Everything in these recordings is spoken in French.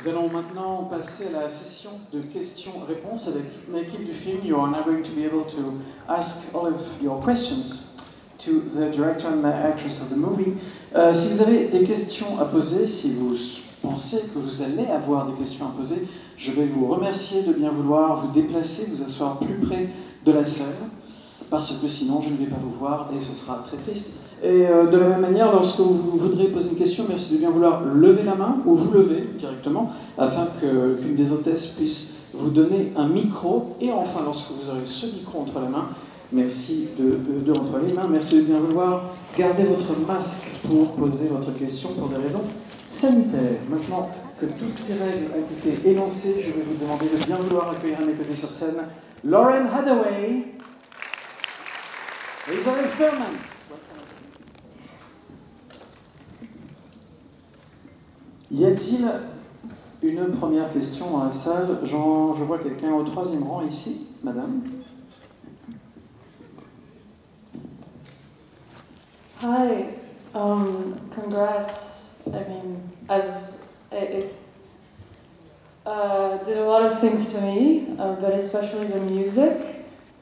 Nous allons maintenant passer à la session de questions-réponses avec l'équipe du film. You are now going to be able to ask all of your questions to the director and the actress of the movie. Euh, si vous avez des questions à poser, si vous pensez que vous allez avoir des questions à poser, je vais vous remercier de bien vouloir vous déplacer, vous asseoir plus près de la scène, parce que sinon je ne vais pas vous voir et ce sera très triste. Et euh, de la même manière, lorsque vous voudrez poser une question, merci de bien vouloir lever la main ou vous lever directement afin qu'une des hôtesses puisse vous donner un micro. Et enfin, lorsque vous aurez ce micro entre les mains, merci de, entre les mains, merci de bien vouloir garder votre masque pour poser votre question pour des raisons sanitaires. Maintenant que toutes ces règles ont été énoncées, je vais vous demander de bien vouloir accueillir à mes côtés sur scène Lauren Hathaway Isabelle Ferman. Y a-t-il une première question dans la salle? Je vois quelqu'un au troisième rang ici, madame. Hi, um, congrats. I mean, as it, uh, did a lot of things to me, uh, but especially the music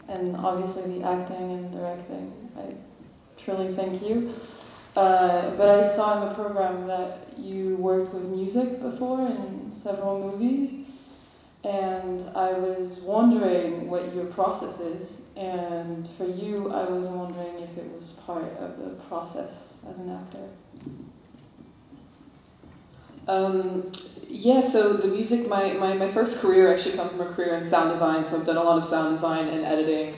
and obviously the acting and directing. I truly thank you. Uh, but I saw in the program that you worked with music before in several movies, and I was wondering what your process is. And for you, I was wondering if it was part of the process as an actor. Um, yeah, so the music, my, my, my first career actually come from a career in sound design, so I've done a lot of sound design and editing,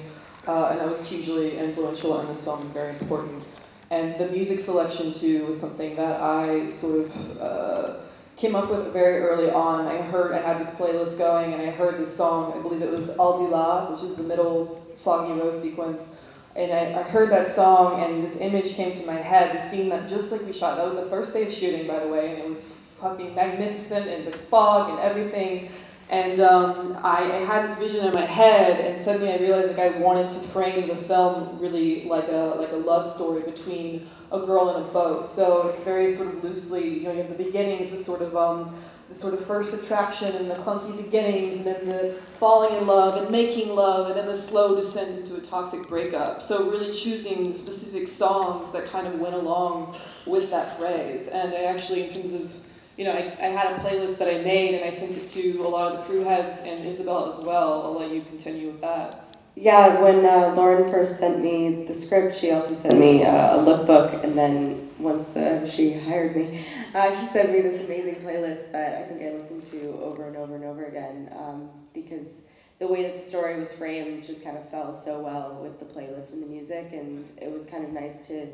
uh, and that was hugely influential on this film, very important. And the music selection too was something that I sort of uh, came up with very early on. I heard I had this playlist going, and I heard this song. I believe it was Aldila, which is the middle foggy row sequence. And I, I heard that song, and this image came to my head. The scene that just like we shot. That was the first day of shooting, by the way, and it was fucking magnificent, and the fog and everything. And um, I, I, had this vision in my head, and suddenly I realized like I wanted to frame the film really like a like a love story between a girl and a boat. So it's very sort of loosely, you know, you have the beginnings, the sort of um, the sort of first attraction and the clunky beginnings, and then the falling in love and making love, and then the slow descent into a toxic breakup. So really choosing specific songs that kind of went along with that phrase. And I actually, in terms of you know, I, I had a playlist that I made and I sent it to a lot of the crew heads and Isabel as well. I'll let you continue with that. Yeah, when uh, Lauren first sent me the script, she also sent me uh, a lookbook, and then once uh, she hired me, uh, she sent me this amazing playlist that I think I listened to over and over and over again um, because the way that the story was framed just kind of fell so well with the playlist and the music, and it was kind of nice to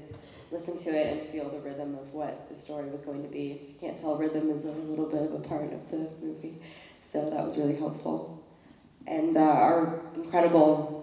listen to it and feel the rhythm of what the story was going to be. If you can't tell, rhythm is a little bit of a part of the movie, so that was really helpful. And uh, our incredible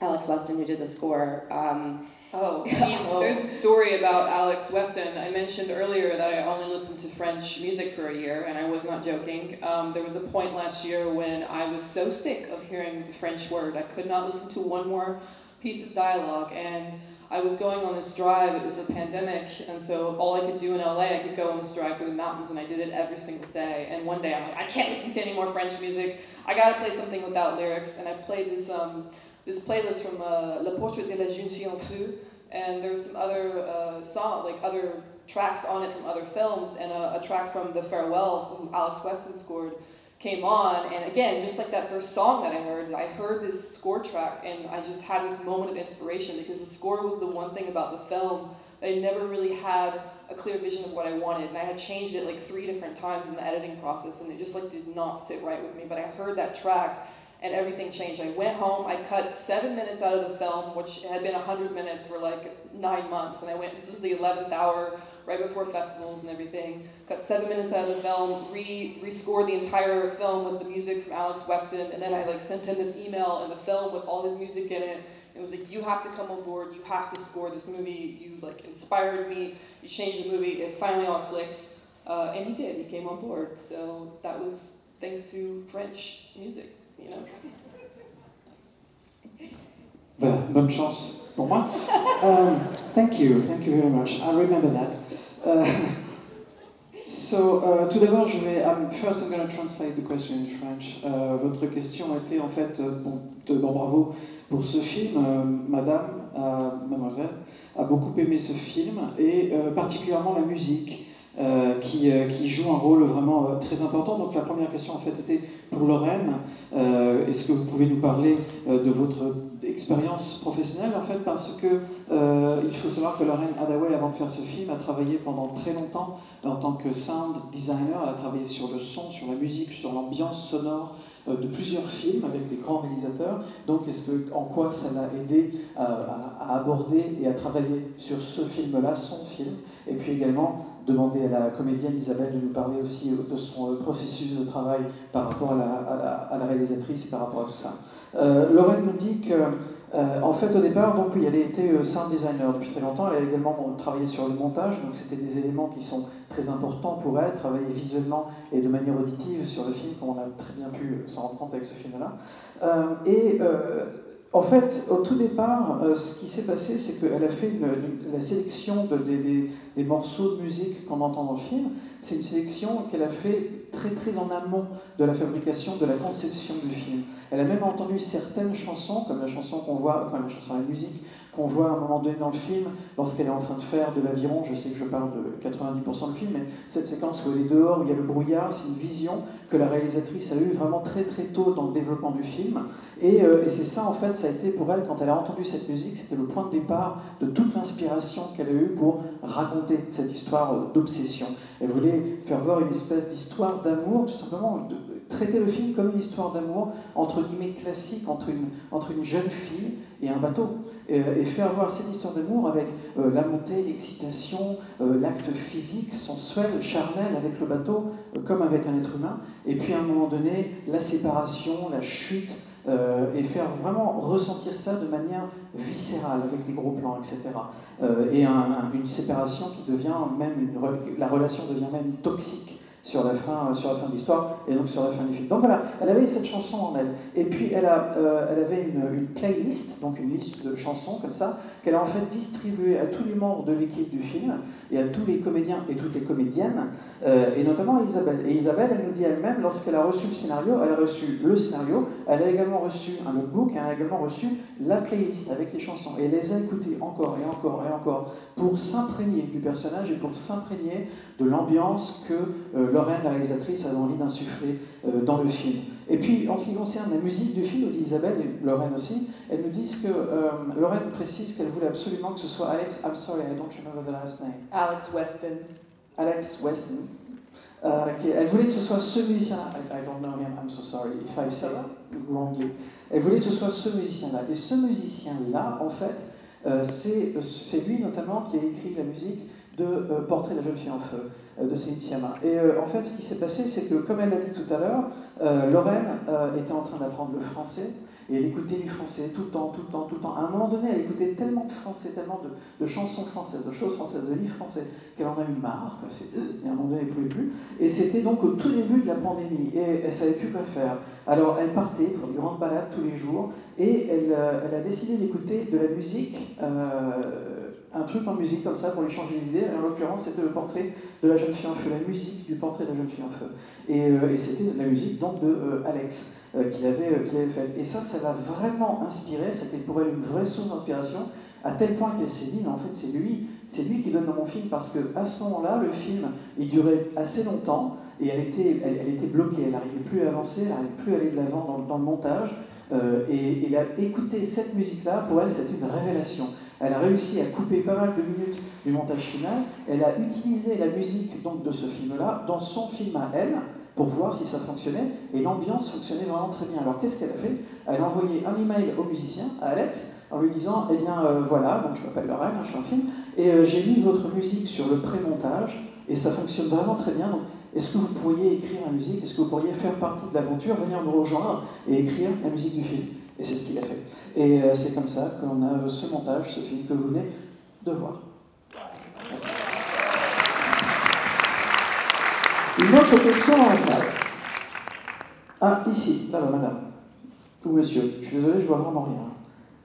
Alex Weston, who did the score. Um, oh, there's a story about Alex Weston. I mentioned earlier that I only listened to French music for a year, and I was not joking. Um, there was a point last year when I was so sick of hearing the French word, I could not listen to one more piece of dialogue, and I was going on this drive, it was a pandemic, and so all I could do in LA, I could go on this drive through the mountains, and I did it every single day. And one day I'm like, I can't listen to any more French music, I gotta play something without lyrics, and I played this, um, this playlist from uh, Le Portrait de la Jeune Fille en Feu, and there was some other uh, song, like other tracks on it from other films, and a, a track from The Farewell, who Alex Weston scored, came on, and again, just like that first song that I heard, I heard this score track, and I just had this moment of inspiration because the score was the one thing about the film that I never really had a clear vision of what I wanted, and I had changed it like three different times in the editing process, and it just like did not sit right with me. But I heard that track, and everything changed. I went home, I cut seven minutes out of the film, which had been 100 minutes for like nine months, and I went, this was the 11th hour, right before festivals and everything. Cut seven minutes out of the film, re rescored the entire film with the music from Alex Weston, and then I like sent him this email and the film with all his music in it. It was like, you have to come on board, you have to score this movie, you like inspired me, you changed the movie, it finally all clicked. Uh, and he did, he came on board. So that was thanks to French music, Voilà, bonne chance pour moi. Um, thank you, thank you very much. I remember that. Uh, So, uh, tout d'abord, je vais. Um, first, I'm going to translate the question in French. Uh, votre question était en fait euh, bon, de, bon, bravo pour ce film, euh, Madame, Mademoiselle a beaucoup aimé ce film et particulièrement la musique. Euh, qui, euh, qui, joue un rôle vraiment euh, très important. Donc la première question en fait était pour Lorraine. Est-ce que vous pouvez nous parler de votre expérience professionnelle en fait Parce que il faut savoir que Lorraine Hadaway, avant de faire ce film, a travaillé pendant très longtemps en tant que sound designer. Elle a travaillé sur le son, sur la musique, sur l'ambiance sonore de plusieurs films avec des grands réalisateurs. Donc, est-ce que, en quoi ça l'a aidé à, aborder et à travailler sur ce film-là, son film? Et puis également demander à la comédienne Isabelle de nous parler aussi de son processus de travail par rapport à la, réalisatrice et par rapport à tout ça. Euh, Lorraine nous dit que euh, en fait, au départ, donc, elle était euh, sound designer depuis très longtemps. Elle a également travaillé sur le montage, donc c'était des éléments qui sont très importants pour elle, travailler visuellement et de manière auditive sur le film, comme on a très bien pu s'en rendre compte avec ce film-là. Euh, et en fait, au tout départ, euh, ce qui s'est passé, c'est qu'elle a fait la sélection de, des, des, des, morceaux de musique qu'on entend dans le film. C'est une sélection qu'elle a fait très très en amont de la fabrication, de la conception du film. Elle a même entendu certaines chansons, comme la chanson qu'on voit, comme la chanson la musique qu'on voit à un moment donné dans le film, lorsqu'elle est en train de faire de l'aviron, je sais que je parle de 90% du film, mais cette séquence où elle est dehors, où il y a le brouillard, c'est une vision que la réalisatrice a eue vraiment très très tôt dans le développement du film. Et, euh, et c'est ça, en fait, ça a été pour elle, quand elle a entendu cette musique, c'était le point de départ de toute l'inspiration qu'elle a eue pour raconter cette histoire euh, d'obsession. Elle voulait faire voir une espèce d'histoire d'amour, tout simplement, traiter le film comme une histoire d'amour, entre guillemets classique, entre une, entre une jeune fille et un bateau. Et, et faire voir cette histoire d'amour avec euh, la montée, l'excitation, euh, l'acte physique, sensuel, charnel avec le bateau, euh, comme avec un être humain. Et puis à un moment donné, la séparation, la chute, euh, et faire vraiment ressentir ça de manière viscérale, avec des gros plans, etc. Euh, et un, un, une séparation qui devient même, la relation devient même toxique sur la fin, sur la fin de l'histoire et donc sur la fin du film. Donc voilà, elle avait cette chanson en elle. Et puis elle, a, euh, elle avait une, playlist, donc une liste de chansons comme ça, qu'elle a en fait distribuée à tous les membres de l'équipe du film et à tous les comédiens et toutes les comédiennes, euh, et notamment à Isabelle. Et Isabelle, elle nous dit elle-même, lorsqu'elle a reçu le scénario, elle a reçu le scénario, elle a également reçu un notebook, elle a également reçu la playlist avec les chansons. Et elle les a écoutées encore et encore et encore pour s'imprégner du personnage et pour s'imprégner de l'ambiance que euh, Lorraine, la réalisatrice, avait envie d'insuffler euh, dans le film. Et puis, en ce qui concerne la musique du film, nous dit Isabelle et Lorraine aussi, elles nous disent que euh, Lorraine précise qu'elle voulait absolument que ce soit Alex, I'm sorry, I don't remember the last name. Alex Weston. Alex Weston. Euh, elle voulait que ce soit ce musicien I, I don't know him, I'm so sorry if I say wrongly. Elle voulait que ce soit ce musicien-là. Et ce musicien-là, en fait, euh, c'est lui notamment qui a écrit la musique de euh, Portrait de la jeune fille en feu euh, de Céline Sciamma. Et euh, en fait, ce qui s'est passé, c'est que, comme elle l'a dit tout à l'heure, euh, Lorraine était en train d'apprendre le français et elle écoutait du français tout le temps, tout le temps, tout le temps. À un moment donné, elle écoutait tellement de français, tellement de, chansons françaises, de choses françaises, de livres français, qu'elle en a eu marre. Et à un moment donné, elle ne pouvait plus. Et c'était donc au tout début de la pandémie et elle ne savait plus quoi faire. Alors, elle partait pour une grande balade tous les jours et elle, elle a décidé d'écouter de la musique. Euh, un truc en musique comme ça pour lui changer les idées. En l'occurrence, c'était le portrait de la jeune fille en feu, la musique du portrait de la jeune fille en feu. Et, euh, et c'était la musique donc de euh, Alex euh, qu'il avait, faite. Et ça, ça l'a vraiment inspiré. C'était pour elle une vraie source d'inspiration, à tel point qu'elle s'est dit, mais en fait, c'est lui, c'est lui qui donne dans mon film, parce que à ce moment-là, le film, il durait assez longtemps et elle était, bloquée. Elle n'arrivait plus à avancer, elle n'arrivait plus à aller de l'avant dans, le montage. Euh, et, et a écouté cette musique-là, pour elle, c'était une révélation. Elle a réussi à couper pas mal de minutes du montage final. Elle a utilisé la musique donc, de ce film-là dans son film à elle pour voir si ça fonctionnait. Et l'ambiance fonctionnait vraiment très bien. Alors qu'est-ce qu'elle a fait? Elle a envoyé un email au musicien, à Alex, en lui disant Eh bien euh, voilà, donc je m'appelle Lorraine, hein, je suis en film, et euh, j'ai mis votre musique sur le pré-montage, et ça fonctionne vraiment très bien. Donc est-ce que vous pourriez écrire la musique? Est-ce que vous pourriez faire partie de l'aventure, venir nous rejoindre et écrire la musique du film? Et c'est ce qu'il a fait. Et euh, c'est comme ça qu'on a euh, ce montage, ce film que vous venez de voir. Une autre question dans la salle. Ah, ici, là-bas, madame. Ou monsieur. Je suis désolé, je vois vraiment rien.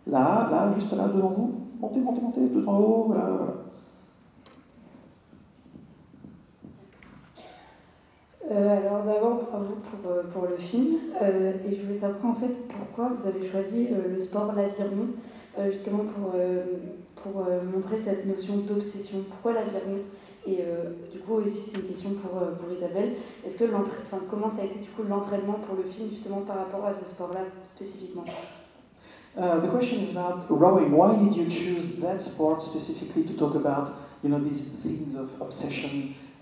Là, là, juste là, devant vous. Montez, montez, montez, tout en haut, voilà, voilà. Euh, alors d'abord, bravo pour, euh, pour le film. Euh, et je voulais savoir en fait pourquoi vous avez choisi le sport, l'aviron, justement pour, pour montrer cette notion d'obsession. Pourquoi l'aviron Et du coup aussi c'est une question pour, pour Isabelle. Est-ce que enfin, comment ça a été du coup l'entraînement pour le film justement par rapport à ce sport-là spécifiquement? Uh, the question is about rowing. Why did you choose that sport specifically to talk about, you know, these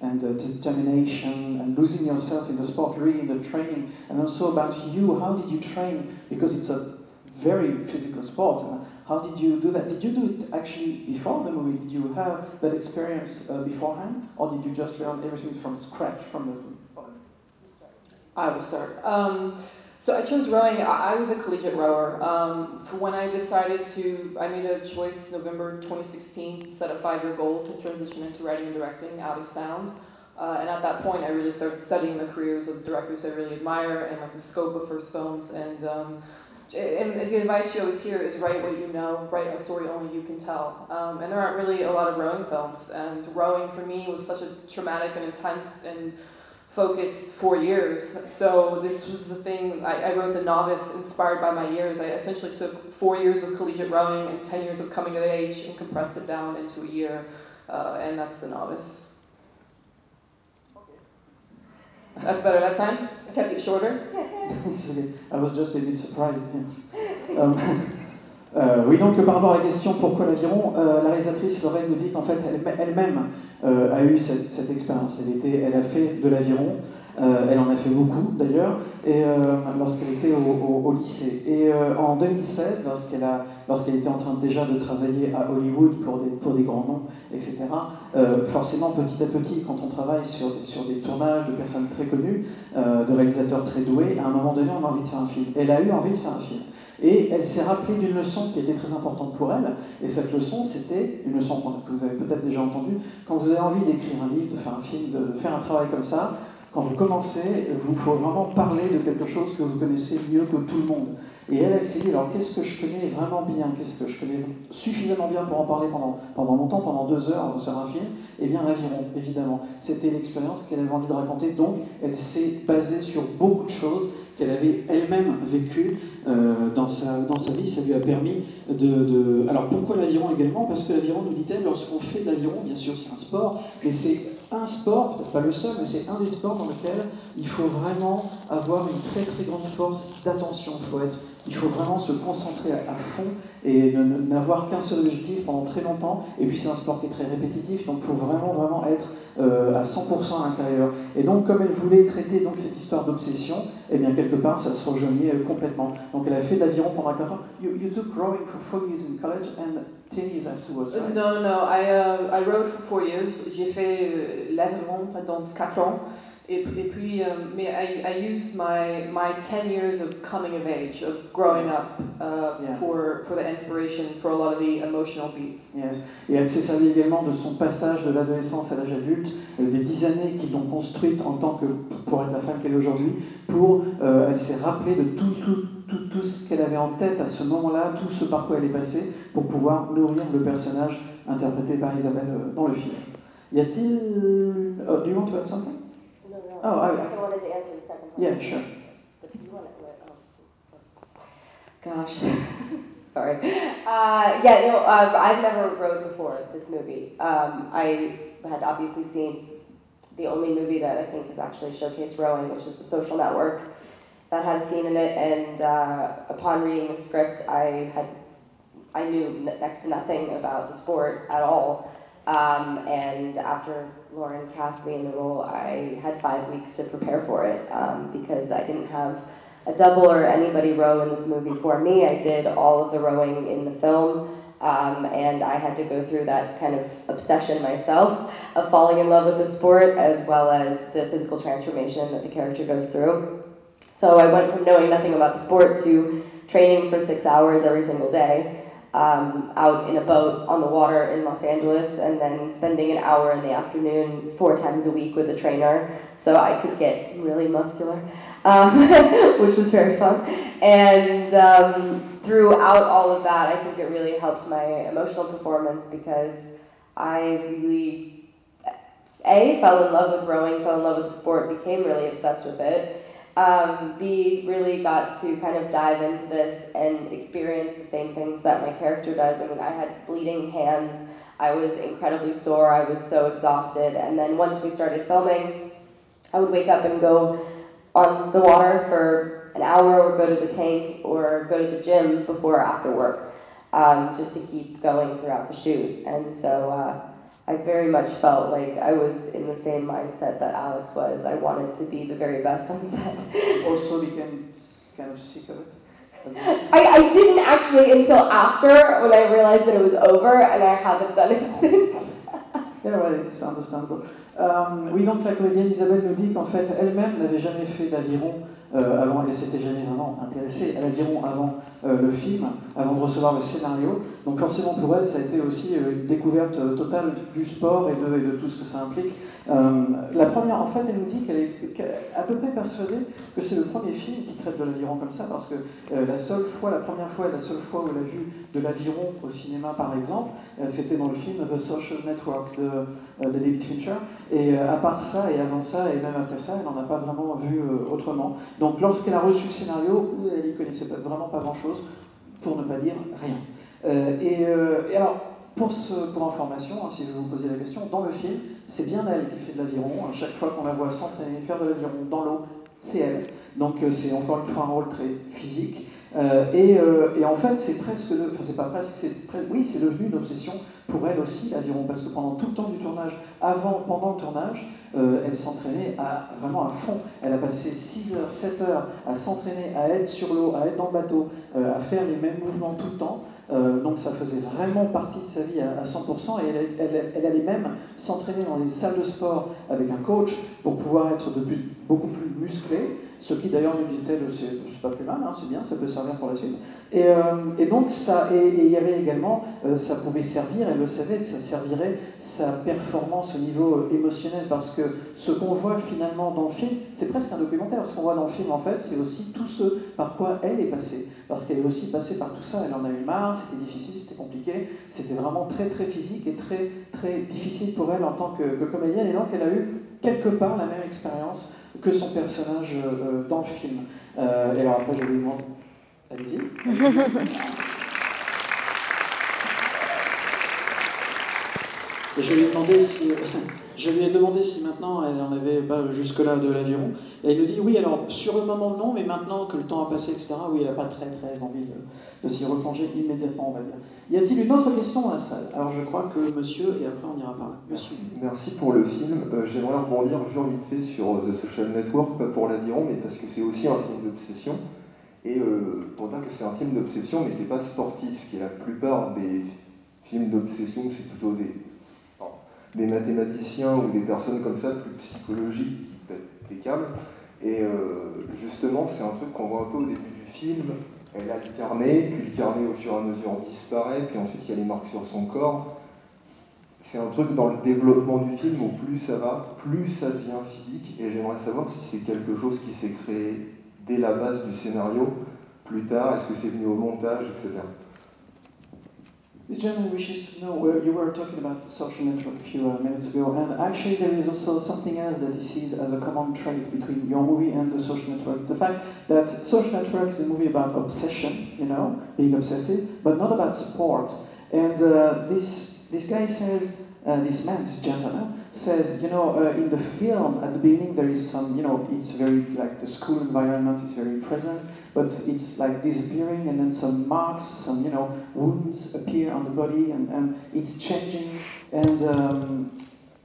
and uh, determination and losing yourself in the sport, really in the training, and also about you. How did you train? Because it's a very physical sport. And how did you do that? Did you do it actually before the movie? Did you have that experience uh, beforehand, or did you just learn everything from scratch from the? I will start. Um, so I chose rowing. I I was a collegiate rower. Um, for when I decided to, I made a choice November 2016, set a five-year goal to transition into writing and directing out of sound. Uh, and at that point, I really started studying the careers of directors I really admire and like the scope of first films. And um, and the advice she always hear is write what you know, write a story only you can tell. Um, and there aren't really a lot of rowing films. And rowing for me was such a traumatic and intense and focused four years. So this was the thing, I, I wrote The Novice inspired by my years. I essentially took four years of collegiate rowing and 10 years of coming of age and compressed it down into a year. Uh, and that's The Novice. Okay. That's better that time? I kept it shorter? I was just a bit surprised. Yes. Um, euh, oui, donc par rapport à la question pourquoi l'aviron, euh, la réalisatrice Lorraine nous dit qu'en fait elle- elle-même euh, a eu cette, expérience. Elle, était, elle a fait de l'aviron, elle en a fait beaucoup d'ailleurs, lorsqu'elle était au, lycée. Et en 2016, lorsqu'elle était en train déjà de travailler à Hollywood pour des, grands noms, etc., forcément petit à petit, quand on travaille sur, des- sur des tournages de personnes très connues, de réalisateurs très doués, à un moment donné, on a envie de faire un film. Elle a eu envie de faire un film. Et elle s'est rappelée d'une leçon qui était très importante pour elle, et cette leçon, c'était une leçon que vous avez peut-être déjà entendue, quand vous avez envie d'écrire un livre, de faire un film, de faire un travail comme ça, quand vous commencez, vous faut vraiment parler de quelque chose que vous connaissez mieux que tout le monde. Et elle, s'est dit, alors qu'est-ce que je connais vraiment bien? Qu'est-ce que je connais suffisamment bien pour en parler pendant, pendant longtemps, pendant deux heures sur un film? Eh bien l'aviron, évidemment. C'était l'expérience qu'elle avait envie de raconter, donc elle s'est basée sur beaucoup de choses qu'elle avait elle-même vécues euh, dans, sa, dans sa vie. Ça lui a permis de... de- Alors pourquoi l'aviron également? Parce que l'aviron, nous dit-elle, lorsqu'on fait de l'aviron, bien sûr c'est un sport, mais c'est un sport, pas le seul, mais c'est un des sports dans lequel il faut vraiment avoir une très très grande force d'attention. Il faut être il faut vraiment se concentrer à, à fond et n'avoir qu'un seul objectif pendant très longtemps. Et puis c'est un sport qui est très répétitif, donc il faut vraiment vraiment être euh, à 100% à l'intérieur. Et donc comme elle voulait traiter donc cette histoire d'obsession, eh bien quelque part ça se rejoignait euh, complètement. Donc elle a fait de l'aviron pendant 4 ans. You, you took rowing for 4 years in college and 10 years afterwards, Uh, right? No, no, I, uh, I rode for four years. J'ai fait euh, l'aviron pendant quatre ans. Et, et puis, um, mais I, I used my, my 10 years of coming of age, of growing up, uh, Yeah. for, for the inspiration for a lot of the emotional beats. Yes. Et elle s'est servie également de son passage de l'adolescence à l'âge adulte, euh, des dix années qui l'ont construite en tant que, pour être la femme qu'elle est aujourd'hui, pour, euh, elle s'est rappelée de tout, tout, tout, tout ce qu'elle avait en tête à ce moment-là, tout ce par quoi elle est passée, pour pouvoir nourrir le personnage interprété par Isabelle euh, dans le film. Y a-t-il... Oh, do you want to add something? Oh, I- I wanted to answer the second part. Yeah, sure. But do you want to? Oh. Gosh, sorry. Uh, yeah, no, uh, I've never rode before this movie. Um, I had obviously seen the only movie that I think has actually showcased rowing, which is The Social Network, that had a scene in it. And uh, upon reading the script, I had I knew n- next to nothing about the sport at all. Um, and after Lauren cast me in the role, I had five weeks to prepare for it um, because I didn't have a double or anybody row in this movie for me. I did all of the rowing in the film, um, and I had to go through that kind of obsession myself of falling in love with the sport as well as the physical transformation that the character goes through. So I went from knowing nothing about the sport to training for six hours every single day. Um, out in a boat on the water in Los Angeles, and then spending an hour in the afternoon four times a week with a trainer, so I could get really muscular um, which was very fun. And um, throughout all of that, I think it really helped my emotional performance because I really A, fell in love with rowing, fell in love with the sport, became really obsessed with it. Um, B, really got to kind of dive into this and experience the same things that my character does. I mean, I had bleeding hands, I was incredibly sore, I was so exhausted. And then once we started filming, I would wake up and go on the water for an hour or go to the tank or go to the gym before or after work um, just to keep going throughout the shoot. And so uh, I very much felt like I was in the same mindset that Alex was. I wanted to be the very best on set. Also became kind of sick of it. I, I didn't actually until after when I realized that it was over, and I haven't done it since. yeah, well, it's understandable. Um, oui, donc la comédienne Isabelle nous dit qu'en fait, elle-même n'avait jamais fait d'aviron euh, avant, elle s'était jamais vraiment intéressée à l'aviron avant le film, avant de recevoir le scénario. Donc forcément pour elle, ça a été aussi euh, une découverte totale du sport et de, tout ce que ça implique. la première, en fait, elle nous dit qu'elle est à peu près persuadée que c'est le premier film qui traite de l'aviron comme ça, parce que la seule fois, la première fois et la seule fois où elle a vu de l'aviron au cinéma, par exemple, c'était dans le film The Social Network de, de David Fincher. Et à part ça, et avant ça, et même après ça, elle n'en a pas vraiment vu autrement. Donc lorsqu'elle a reçu le scénario, elle n'y connaissait vraiment pas grand-chose, pour ne pas dire rien. Euh, euh, et, alors, pour, information, hein, si vous vous posez la question, dans le film, c'est bien elle qui fait de l'aviron. À chaque fois qu'on la voit s'entraîner, faire de l'aviron dans l'eau, c'est elle. Donc euh, c'est encore une fois un rôle très physique. Et, et, en fait, c'est presque, enfin c'est pas presque, c'est oui, c'est devenu une obsession pour elle aussi l'aviron, parce que pendant tout le temps du tournage, avant, pendant le tournage, euh, elle s'entraînait vraiment à fond. Elle a passé 6 heures, 7 heures à s'entraîner, à être sur l'eau, à être dans le bateau, euh, à faire les mêmes mouvements tout le temps. Euh, donc ça faisait vraiment partie de sa vie à, 100%. Et elle, elle, allait même s'entraîner dans les salles de sport avec un coach pour pouvoir être de beaucoup plus musclée. Ce qui d'ailleurs nous dit-elle, c'est pas plus mal, hein, c'est bien, ça peut servir pour la suite. Et, et donc ça, et il y avait également, ça pouvait servir, elle le savait, que ça servirait sa performance au niveau émotionnel, parce que ce qu'on voit finalement dans le film, c'est presque un documentaire. Ce qu'on voit dans le film, en fait, c'est aussi tout ce par quoi elle est passée. Parce qu'elle est aussi passée par tout ça. Elle en a eu marre, c'était difficile, c'était compliqué. C'était vraiment très, très physique et très, très difficile pour elle en tant que, comédienne. Et donc, elle a eu quelque part la même expérience que son personnage euh, dans le film. Euh, et alors après, je lui demande, allez-y. Et je lui ai demandé si, maintenant elle en avait pas jusque-là de l'aviron. Et elle me dit oui, alors sur le moment non, mais maintenant que le temps a passé, etc., oui, elle n'a pas très très envie de, s'y replonger immédiatement, on va dire. Y a-t-il une autre question dans la salle? Alors je crois que monsieur, et après on ira par là. Monsieur. Merci, pour le film. Euh, j'aimerais rebondir juste vite fait sur euh, The Social Network, pas pour l'aviron, mais parce que c'est aussi un film d'obsession. Et euh, pour dire que c'est un film d'obsession, mais qui n'est pas sportif, ce qui est la plupart des films d'obsession, c'est plutôt des des mathématiciens ou des personnes comme ça, plus psychologiques, qui pètent des câbles. Et euh, justement, c'est un truc qu'on voit un peu au début du film. Elle a le carnet, puis le carnet au fur et à mesure disparaît, puis ensuite il y a les marques sur son corps. C'est un truc dans le développement du film où plus ça va, plus ça devient physique. Et j'aimerais savoir si c'est quelque chose qui s'est créé dès la base du scénario, plus tard, est-ce que c'est venu au montage, etc. The gentleman wishes to know where you were talking about the social network a few uh, minutes ago, and actually there is also something else that he sees as a common trait between your movie and the social network. It's the fact that social network is a movie about obsession, you know, being obsessive, but not about sport. And uh, this this guy says, uh, this man, this gentleman, says, you know, uh, in the film at the beginning there is some, you know, it's very like the school environment is very present, but it's like disappearing, and then some marks, some, you know, wounds appear on the body, and, and it's changing, and um,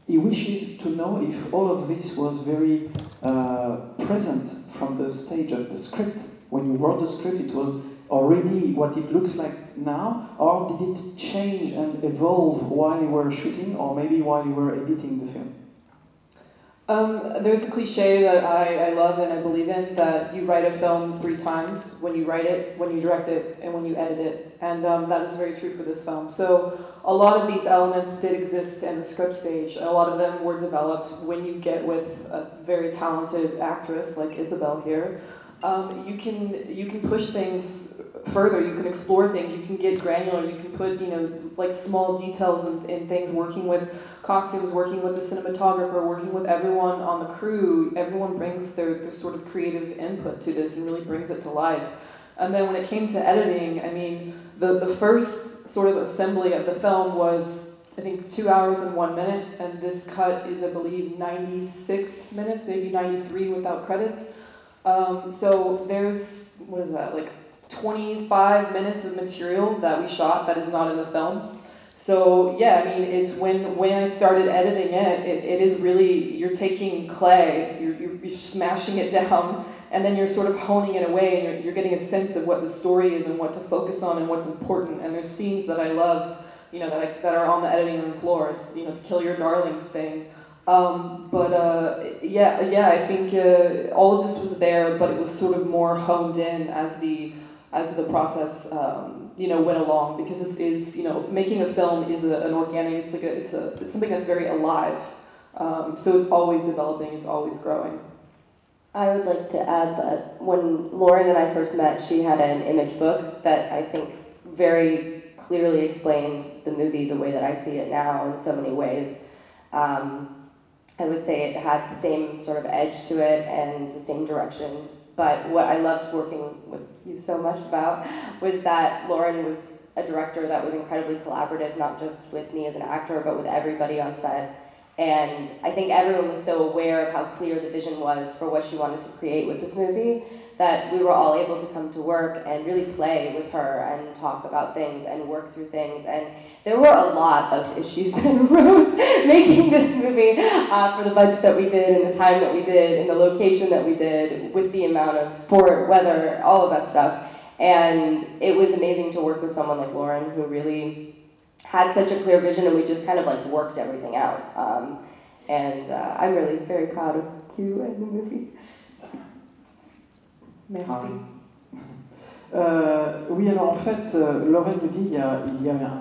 he wishes to know if all of this was very uh, present from the stage of the script. When you wrote the script, it was already what it looks like now, or did it change and evolve while you were shooting, or maybe while you were editing the film? Um, there's a cliche that I, I love and I believe in that you write a film three times when you write it, when you direct it, and when you edit it. And um, that is very true for this film. So, a lot of these elements did exist in the script stage. A lot of them were developed when you get with a very talented actress like Isabel here. Um, you can you can push things further. You can explore things. You can get granular. You can put, you know, like small details and, and things. Working with costumes, working with the cinematographer, working with everyone on the crew. Everyone brings their, their sort of creative input to this and really brings it to life. And then when it came to editing, I mean, the, the first sort of assembly of the film was I think two hours and one minute, and this cut is, I believe, 96 minutes, maybe 93 without credits. Um, so there's, what is that, like 25 minutes of material that we shot that is not in the film. So yeah, I mean, it's when when I started editing it, it, it is really you're taking clay, you're, you're, you're smashing it down, and then you're sort of honing it away, and you're, you're getting a sense of what the story is and what to focus on and what's important. And there's scenes that I loved, you know, that I, that are on the editing room floor. It's you know the kill your darlings thing. Um, but uh, yeah, yeah, I think uh, all of this was there, but it was sort of more honed in as the as the process um, you know went along. Because this is you know making a film is a, an organic it's like a, it's a it's something that's very alive. Um, so it's always developing it's always growing. I would like to add that when Lauren and I first met, she had an image book that I think very clearly explained the movie the way that I see it now in so many ways. Um, I would say it had the same sort of edge to it and the same direction but what I loved working with you so much about was that Lauren was a director that was incredibly collaborative, not just with me as an actor, but with everybody on set. And I think everyone was so aware of how clear the vision was for what she wanted to create with this movie that we were all able to come to work and really play with her and talk about things and work through things. And there were a lot of issues that arose making this movie uh, for the budget that we did and the time that we did and the location that we did with the amount of sport, weather, all of that stuff. And it was amazing to work with someone like Lauren who really had such a clear vision and we just kind of like worked everything out. Um, and uh, I'm really very proud of you and the movie. Merci. Euh, oui, alors en fait, euh, Lorraine nous dit il y a, il y a un,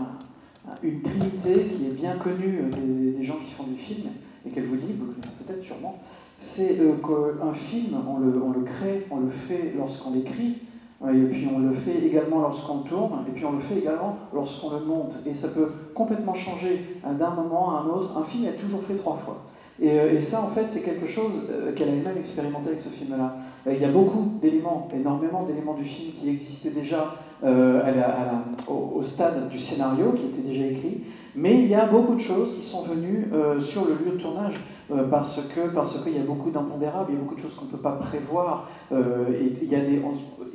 une trinité qui est bien connue euh, des, des, gens qui font du film et qu'elle vous dit, vous connaissez peut-être sûrement, c'est euh, qu'un film, on le, on le, crée, on le fait lorsqu'on l'écrit, et puis on le fait également lorsqu'on tourne, et puis on le fait également lorsqu'on le monte. Et ça peut complètement changer d'un moment à un autre. Un film est toujours fait trois fois. Euh, et, ça, en fait, c'est quelque chose euh, qu'elle a même expérimenté avec ce film-là. Il y a beaucoup d'éléments, énormément d'éléments du film qui existaient déjà euh, au, stade du scénario, qui était déjà écrit, mais il y a beaucoup de choses qui sont venues sur le lieu de tournage. Euh, parce que parce qu'il y a beaucoup d'impondérables, il y a beaucoup de choses qu'on ne peut pas prévoir. Euh, et il y a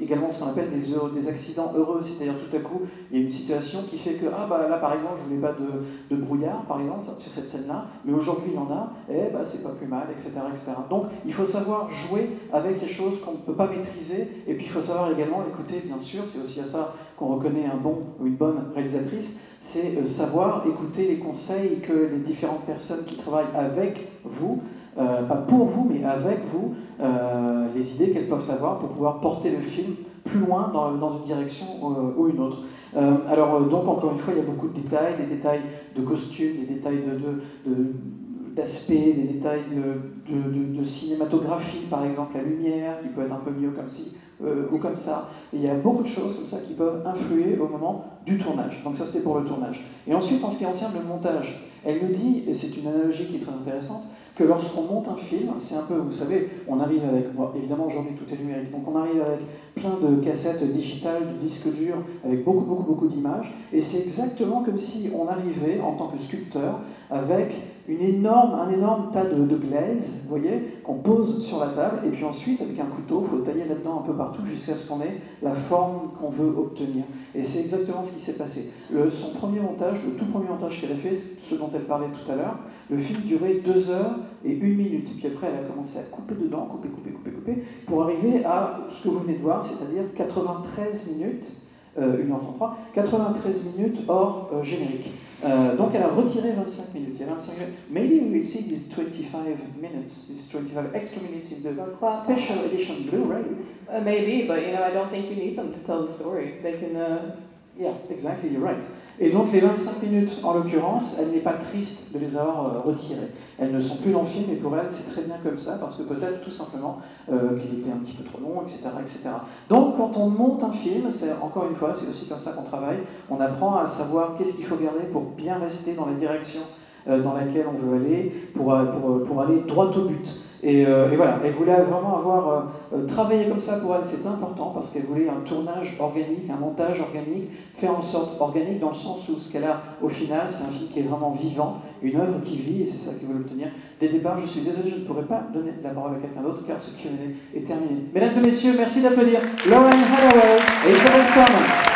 également ce qu'on appelle des, accidents heureux, c'est-à-dire tout à coup, il y a une situation qui fait que, ah bah là par exemple, je voulais pas de, de brouillard, par exemple, sur cette scène-là, mais aujourd'hui il y en a, et bah c'est pas plus mal, etc., etc. Donc il faut savoir jouer avec les choses qu'on ne peut pas maîtriser, et puis il faut savoir également écouter, bien sûr, c'est aussi à ça qu'on reconnaît un bon ou une bonne réalisatrice, c'est euh, savoir écouter les conseils que les différentes personnes qui travaillent avec vous, euh, pas pour vous, mais avec vous, euh, les idées qu'elles peuvent avoir pour pouvoir porter le film plus loin dans, une direction ou une autre. alors donc encore une fois, il y a beaucoup de détails, des détails de costumes, des détails de, d'aspects, des détails de, de, cinématographie, par exemple la lumière qui peut être un peu mieux comme ci euh, ou comme ça. Il y a beaucoup de choses comme ça qui peuvent influer au moment du tournage. Donc ça c'est pour le tournage. Et ensuite en ce qui concerne le montage, elle nous dit, et c'est une analogie qui est très intéressante, que lorsqu'on monte un film, c'est un peu, vous savez, on arrive avec, bon, évidemment aujourd'hui tout est numérique, donc on arrive avec plein de cassettes digitales, de disques durs, avec beaucoup, beaucoup, beaucoup d'images, et c'est exactement comme si on arrivait en tant que sculpteur avec une énorme, un énorme tas de, de glaise, vous voyez, qu'on pose sur la table, et puis ensuite, avec un couteau, il faut tailler là-dedans un peu partout jusqu'à ce qu'on ait la forme qu'on veut obtenir. Et c'est exactement ce qui s'est passé. Le, son premier montage, le tout premier montage qu'elle a fait, ce dont elle parlait tout à l'heure, le film durait deux heures et une minute. Et puis après, elle a commencé à couper dedans, couper, couper, couper, couper, pour arriver à ce que vous venez de voir, c'est-à-dire 93 minutes, 1h33, 93 minutes hors euh, générique. Euh, donc elle a retiré 25 minutes. Il y a 25 minutes. Maybe we will see these 25 minutes, these 25 extra minutes in the special edition Blu-ray. Uh, maybe, but you know, I don't think you need them to tell the story. They can. Uh... Yeah, exactly. You're right. Et donc les 25 minutes, en l'occurrence, elle n'est pas triste de les avoir euh, retirées. Elles ne sont plus dans le film, et pour elle, c'est très bien comme ça, parce que peut-être tout simplement euh, qu'il était un petit peu trop long, etc., etc. Donc quand on monte un film, c'est encore une fois, c'est aussi comme ça qu'on travaille, on apprend à savoir qu'est-ce qu'il faut garder pour bien rester dans la direction euh, dans laquelle on veut aller, pour, pour, pour aller droit au but. Et, et, voilà, elle voulait vraiment avoir travaillé comme ça pour elle, c'est important parce qu'elle voulait un tournage organique, un montage organique, faire en sorte organique dans le sens où ce qu'elle a au final, c'est un film qui est vraiment vivant, une œuvre qui vit, et c'est ça qu'elle voulait obtenir. Dès le départ, je suis désolé, je ne pourrais pas donner la parole à quelqu'un d'autre car ce Q&A est terminé. Mesdames et messieurs, merci d'applaudir Lauren Hathaway et Isabelle Furman.